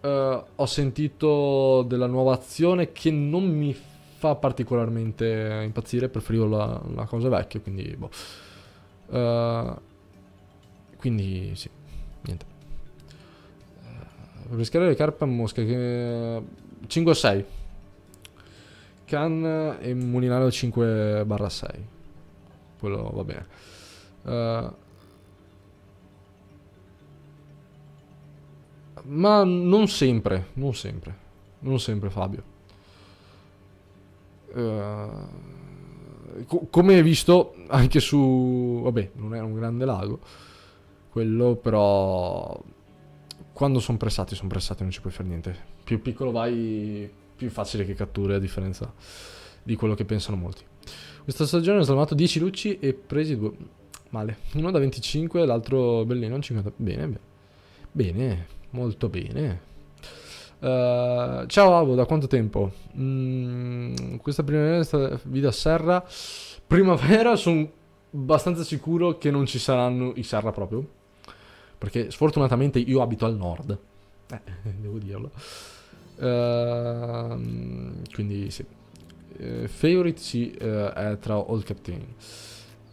Uh, ho sentito della nuova azione che non mi fa particolarmente impazzire, preferivo la, la cosa vecchia, quindi boh. quindi sì, niente. Per pescare le carpe a mosca che 5 o 6. can e Mulinaro 5 barra 6. Quello va bene. Uh, ma non sempre, non sempre, non sempre Fabio. Uh, co come hai visto anche su... vabbè, non era un grande lago, quello però... Quando sono pressati, sono pressati, non ci puoi fare niente. Più piccolo vai, più facile che catture, a differenza di quello che pensano molti. Questa stagione ho salvato 10 lucci e presi due... Male. Uno da 25 l'altro bellino 50. Bene, bene. Bene, molto bene. Uh, ciao Avo, da quanto tempo? Mm, questa primavera video a Serra. Primavera sono abbastanza sicuro che non ci saranno i Serra proprio. Perché sfortunatamente io abito al nord. Eh, devo dirlo. Uh, quindi sì. Uh, favorite sì, uh, è tra All Captain.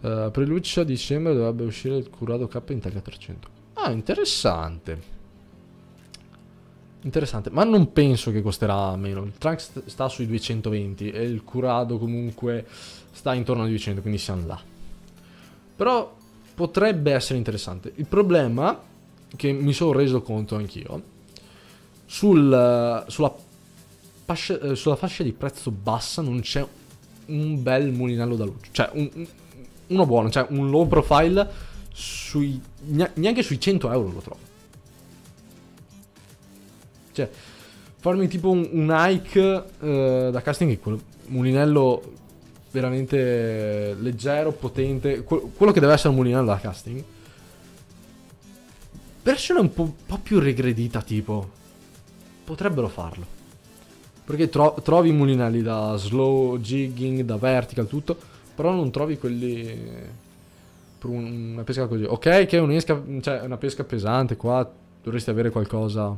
Uh, Preluccia dicembre dovrebbe uscire il Curado K in taglia 300. Ah, interessante. Interessante, ma non penso che costerà meno. Il Trunks sta sui 220 e il Curado comunque sta intorno ai 200, quindi siamo là. Però potrebbe essere interessante. Il problema, che mi sono reso conto anch'io, sul, sulla, fascia, eh, sulla fascia di prezzo bassa non c'è un bel mulinello da luce. Cioè, un, uno buono, cioè un low profile sui, neanche sui 100 euro lo trovo. Cioè, farmi tipo un, un hike uh, da casting è quello, mulinello veramente leggero, potente, quello che deve essere un mulinello da casting. Versione un po', un po', più regredita tipo. Potrebbero farlo. Perché tro trovi mulinelli da slow jigging, da vertical, tutto. Però non trovi quelli per una pesca così. Ok che è un'esca, cioè una pesca pesante qua, dovresti avere qualcosa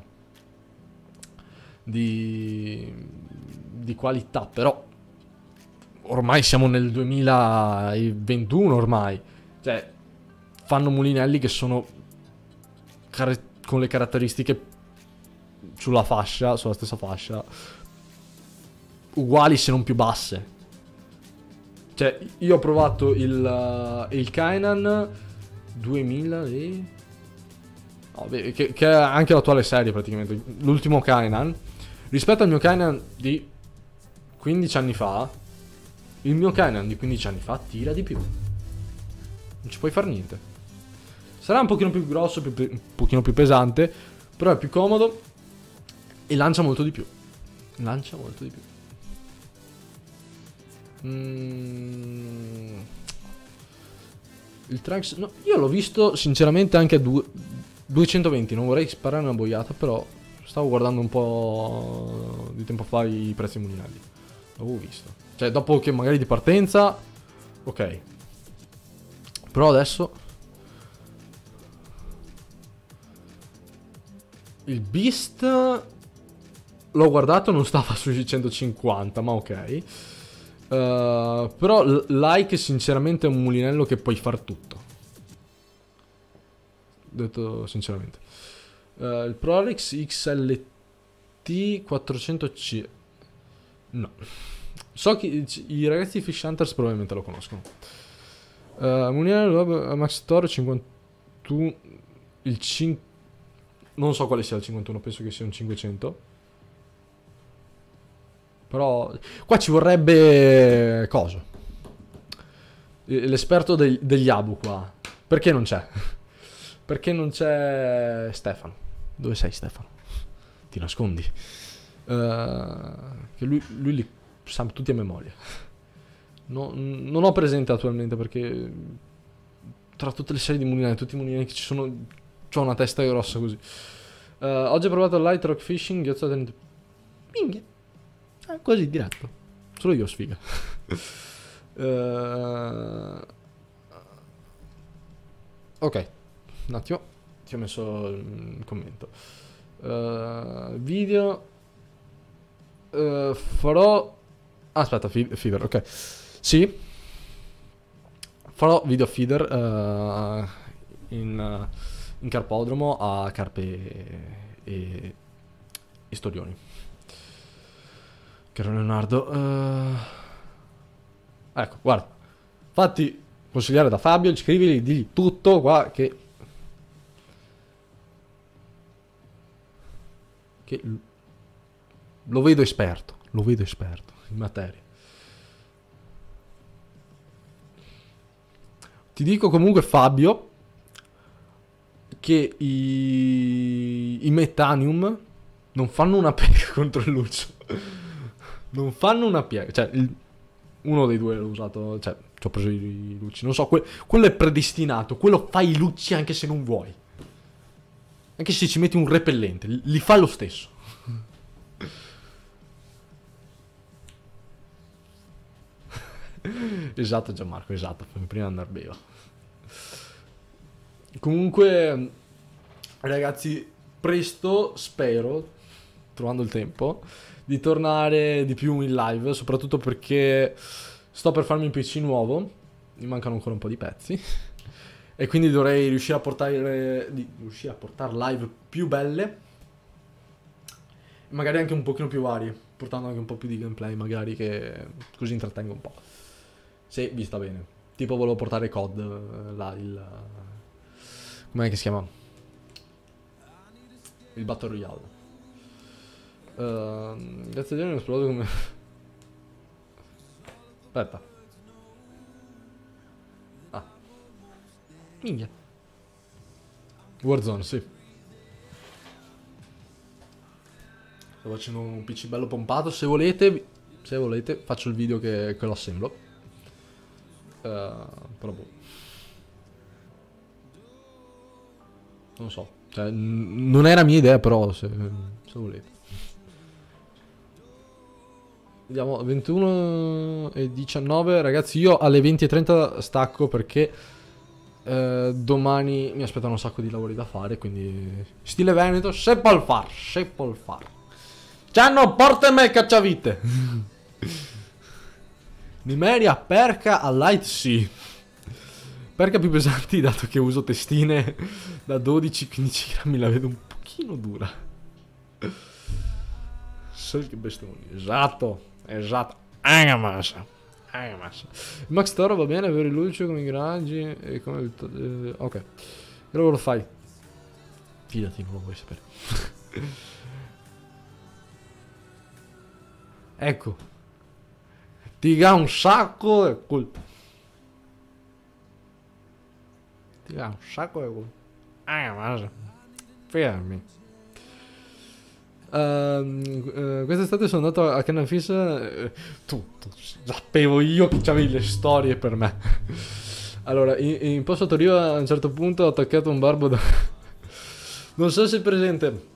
di, di qualità, però ormai siamo nel 2021 ormai. Cioè, fanno mulinelli che sono con le caratteristiche sulla fascia, sulla stessa fascia, uguali se non più basse. Cioè, io ho provato il, uh, il Kainan 2000 e... Oh, che, che, è anche l'attuale serie praticamente. L'ultimo Kainan. Rispetto al mio Kainan di 15 anni fa, il mio Kainan di 15 anni fa tira di più. Non ci puoi fare niente. Sarà un pochino più grosso, più, un pochino più pesante, però è più comodo e lancia molto di più. Lancia molto di più. Mm. Il Trunks... No, io l'ho visto sinceramente anche a 220, non vorrei sparare una boiata, però stavo guardando un po' di tempo fa i prezzi mulinali. L'avevo visto. Cioè, dopo che magari di partenza... Ok. Però adesso... Il Beast... L'ho guardato, non stava sui 150, ma ok. Uh, però like sinceramente è un mulinello che puoi far tutto. Detto sinceramente. Uh, il ProRix XLT 400C. No. So che i ragazzi di Fish Hunters probabilmente lo conoscono. Uh, mulinello Max Toro 51. Il 5. Non so quale sia il 51, penso che sia un 500. Però qua ci vorrebbe coso. L'esperto deg degli Abu qua. Perché non c'è? Perché non c'è Stefano? Dove sei Stefano? Ti nascondi? Uh, che lui, lui li sa tutti a memoria. No, non ho presente attualmente perché tra tutte le serie di Mulinari, tutti i Mulinari che ci sono, ho una testa grossa così. Uh, oggi ho provato light rock fishing, ghiozza tenente. Minchia. Eh, così diretto. Solo io sfiga. uh, ok, un attimo. Ti ho messo il commento. Uh, video. Farò... aspetta, feeder, ok. Sì. Farò video feeder in, in carpodromo a carpe e, e storioni. Caro Leonardo. eh, Ecco, guarda. Fatti consigliare da Fabio, scrivili, digli tutto qua che... Che lo vedo esperto, lo vedo esperto in materia. Ti dico comunque Fabio che i, i Metanium non fanno una piega contro il Lucio. Non fanno una piega. Cioè, il- uno dei due l'ho usato. Cioè, ci ho preso i, Lucci. Non so, que- quello è predestinato. Quello fa i Lucci anche se non vuoi. Anche se ci metti un repellente, li fa lo stesso. esatto Gianmarco, esatto, prima andare beva. Comunque, ragazzi, presto spero, trovando il tempo, di tornare di più in live, soprattutto perché sto per farmi un PC nuovo, mi mancano ancora un po' di pezzi. E quindi dovrei riuscire a portare, di- riuscire a portare live più belle, magari anche un pochino più varie, portando anche un po' più di gameplay, magari che così intrattengo un po'. Se vi sta bene. Tipo volevo portare COD, eh, là, il... Com'è che si chiama? Il Battle Royale. Ehm, grazie a Dio non è esploso come... Aspetta. Ah. Minchia. Warzone, sì. Sto facendo un PC bello pompato. Se volete, se volete, faccio il video che, che lo assemblo. Eh, però boh. Non so. Cioè, non era mia idea, però se, se volete. Vediamo, 21 e 19. Ragazzi, io alle 20.30 stacco perché eh, domani mi aspettano un sacco di lavori da fare, quindi... Stile Veneto, seppol far, seppol far. C'hanno portami cacciavite. Nimeria, perca a light sì. Perca più pesanti, dato che uso testine da 12-15 grammi, la vedo un pochino dura. Sai che bestoni. Esatto, esatto. Angamas. Angamas. Max Toro va bene avere il luce come ingranaggi e come il... eh, ok. Che lavoro fai? Fidati, non lo vuoi sapere. ecco. Ti dà un sacco e colpa. Ti dà un sacco e colpa. Angamas. Fermi. Ehm, eh, quest'estate sono andato a Cannon Fish. eh, tu, tu, sapevo io che c'avevi le storie per me. allora, in, in posto a Torino a un certo punto ho attaccato un barbo da. non so se è presente.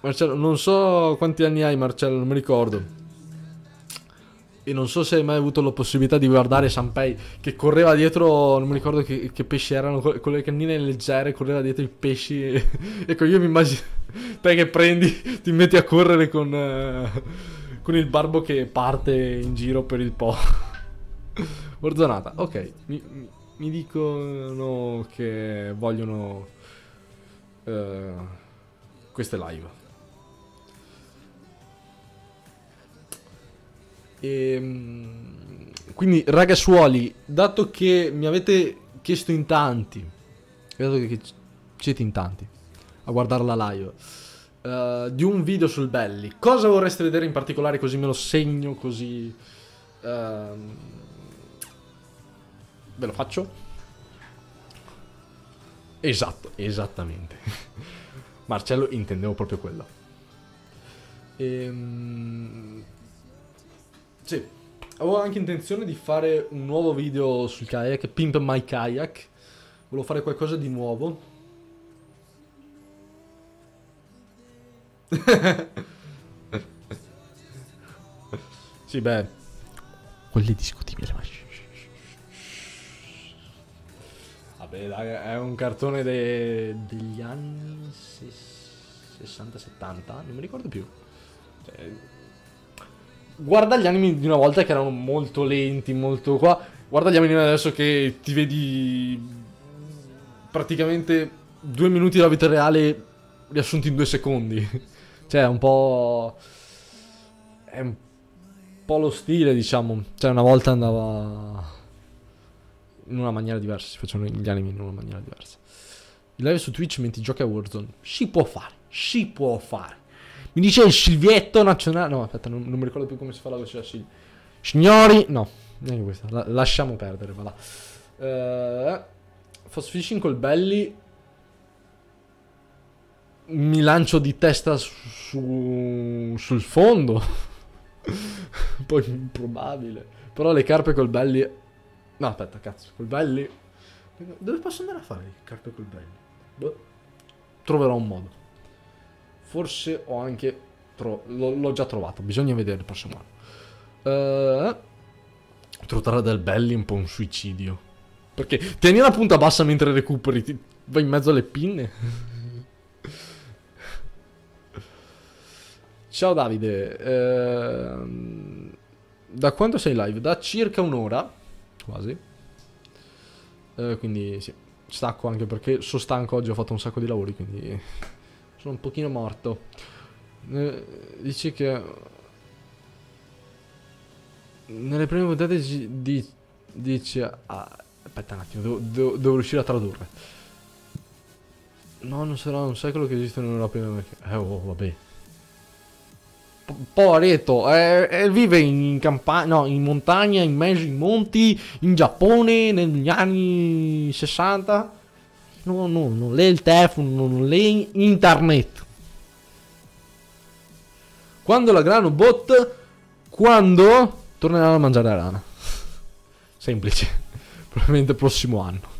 Marcello, non so quanti anni hai, Marcello, non mi ricordo. E non so se hai mai avuto la possibilità di guardare Sanpei che correva dietro, non mi ricordo che, che pesci erano, con le cannine leggere, correva dietro i pesci. ecco, io mi immagino te che prendi, ti metti a correre con, eh, con il barbo che parte in giro per il po'. Warzonata, ok, mi, mi- mi dicono che vogliono eh, queste live. Ehm, quindi ragazzuoli, dato che mi avete chiesto in tanti, dato che siete in tanti a guardare la live, eh, di un video sul belli, cosa vorreste vedere in particolare così me lo segno così... ehm, ve lo faccio? Esatto, esattamente. Marcello intendevo proprio quello. Ehm... Sì, avevo anche intenzione di fare un nuovo video sul kayak, Pimp My Kayak. Volevo fare qualcosa di nuovo. sì, beh, quello è discutibile, ma... Vabbè, dai, è un cartone de- degli anni ses- 60-70, non mi ricordo più. Cioè, guarda gli anime di una volta che erano molto lenti, molto qua. Guarda gli anime adesso che ti vedi praticamente due minuti della vita reale riassunti in due secondi. Cioè, è un po'. È un po' lo stile, diciamo. Cioè, una volta andava in una maniera diversa, si facevano gli anime in una maniera diversa. Il live su Twitch mentre giochi a Warzone. Si può fare, si può fare. Mi dice il Silvietto nazionale. No, aspetta, non, non mi ricordo più come si fa la voce da Silvio. Signori, no, neanche questa. La- lasciamo perdere, va là. Eh, Fast Fishing col belli. Mi lancio di testa su, su- sul fondo. Poi improbabile. Però le carpe col belli. No, aspetta, cazzo, col belli. Dove posso andare a fare le carpe col belli? Boh. Troverò un modo. Forse ho anche. tro- l'ho, già trovato. Bisogna vedere il prossimo anno. Eh, Trottare del belli è un po' un suicidio. Perché tieni la punta bassa mentre recuperi. Ti vai in mezzo alle pinne. Ciao Davide. Ehm, da quanto sei live? Da circa un'ora. Quasi. Eh, quindi sì. Stacco anche perché sono stanco oggi. Ho fatto un sacco di lavori. Quindi sono un pochino morto. Dici che. Nelle prime puntate di- dice. ah, aspetta un attimo, devo, devo- devo riuscire a tradurre. No, non sarà un secolo che esiste in Europa. Eh, oh, vabbè. Po- Poveretto, eh, eh, vive in campagna, no, in montagna, in mezzo ai monti, in Giappone negli anni 60. No, no, non lei il telefono, non lei internet. Quando la grano bot, quando torneranno a mangiare la rana. Semplice. Probabilmente il prossimo anno.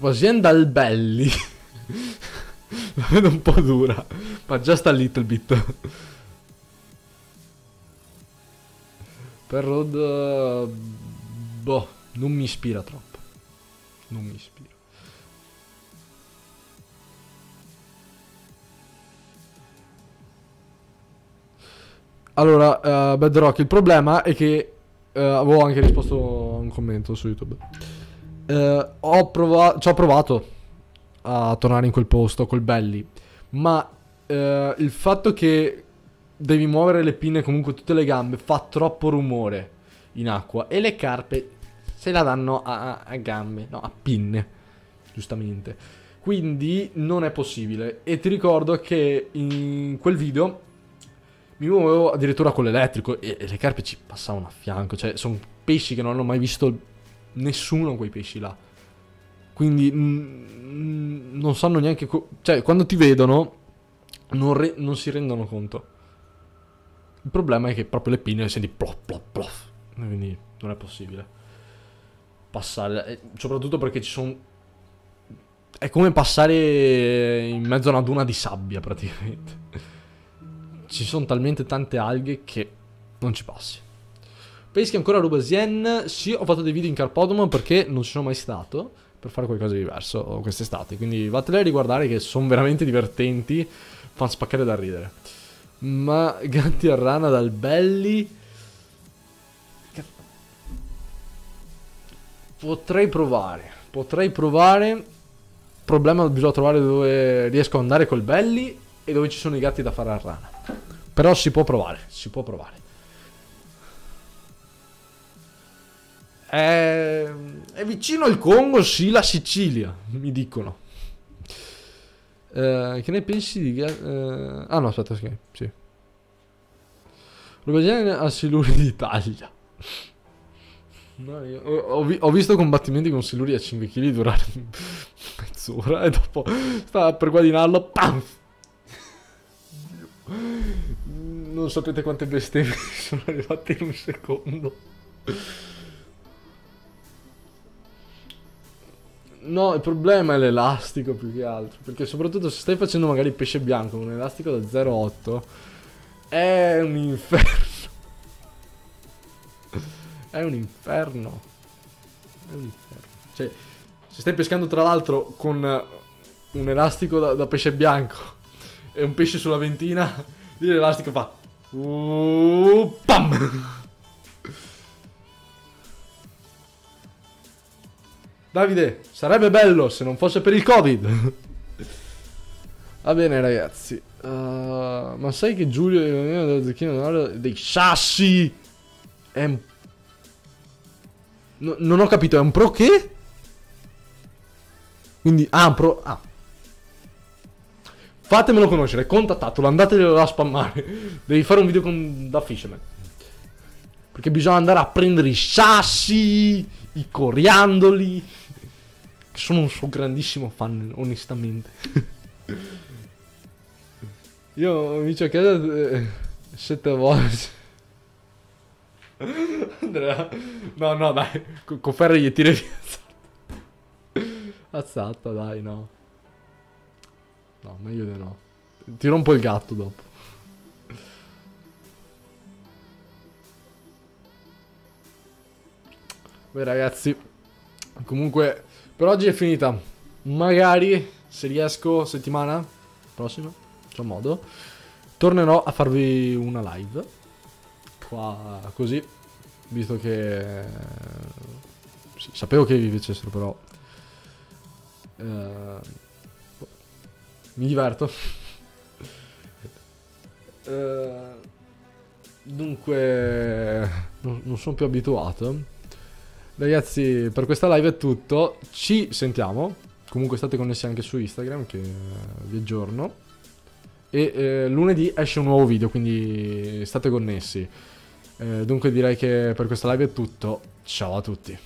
Azienda al belli. La vedo un po' dura. Ma già sta little bit. Per Road. eh, Boh, non mi ispira troppo. Non mi ispira. Allora, eh, Bedrock, il problema è che eh, avevo anche risposto a un commento su YouTube. Eh, ho provato, ci ho provato a tornare in quel posto col belli, ma eh, il fatto che devi muovere le pinne comunque tutte le gambe fa troppo rumore in acqua e le carpe se la danno a, a gambe, no, a pinne, giustamente. Quindi non è possibile. E ti ricordo che in quel video mi muovevo addirittura con l'elettrico e, e le carpe ci passavano a fianco. Cioè, sono pesci che non hanno mai visto nessuno quei pesci là. Quindi mm, non sanno neanche... cioè, quando ti vedono non, non si rendono conto. Il problema è che proprio le pinne le senti plof, plof, plof. Quindi non è possibile passare. eh, Soprattutto perché ci sono... È come passare in mezzo a una duna di sabbia praticamente. Ci sono talmente tante alghe che non ci passi. Peschi ancora Rubasien? Sì, ho fatto dei video in Carpodromo perché non ci sono mai stato per fare qualcosa di diverso quest'estate. Quindi vattene a riguardare che sono veramente divertenti, fanno spaccare da ridere. Ma gatti a rana dal belli... Potrei provare, potrei provare. Problema bisogna trovare dove riesco ad andare col belli e dove ci sono i gatti da fare a rana. Però si può provare, si può provare. È, è vicino al Congo, sì, la Sicilia, mi dicono. Eh, che ne pensi di... eh, ah no, aspetta, sì. sì. Rubagene a Siluri d'Italia. No, ho, ho visto combattimenti con Siluri a 5 kg durare mezz'ora e dopo stava per guadagnarlo, pam! Non sapete quante bestemmie sono arrivate in un secondo. No, il problema è l'elastico più che altro. Perché soprattutto se stai facendo magari pesce bianco con un elastico da 0,8 è un inferno. È un inferno. È un inferno. Cioè, se stai pescando tra l'altro con un elastico da, da pesce bianco e un pesce sulla ventina, lì l'elastico fa... Uh, pam! Davide, sarebbe bello se non fosse per il Covid. Va bene ragazzi. Uh, ma sai che Giulio dei Sassi è un... no, non ho capito, è un pro che? Quindi, ah, pro... Ah. Fatemelo conoscere, contattatelo, andatelo a spammare. Devi fare un video con da Fisherman. Perché bisogna andare a prendere i sassi, i coriandoli. Che sono un suo grandissimo fan, onestamente. Io mi ci ho chiesto eh, sette volte. Andrea. No, no, dai. Con, con Ferri gli tiri via. Azzata, dai, no. No, meglio di no. Ti rompo il gatto dopo. Beh ragazzi, comunque per oggi è finita. Magari se riesco settimana prossima, c'ho modo, tornerò a farvi una live. Qua così, visto che sì, sapevo che vi piacessero però eh, mi diverto. eh, dunque non, non sono più abituato. Ragazzi, per questa live è tutto. Ci sentiamo. Comunque state connessi anche su Instagram che vi aggiorno. E eh, lunedì esce un nuovo video, quindi state connessi. Eh, dunque direi che per questa live è tutto. Ciao a tutti.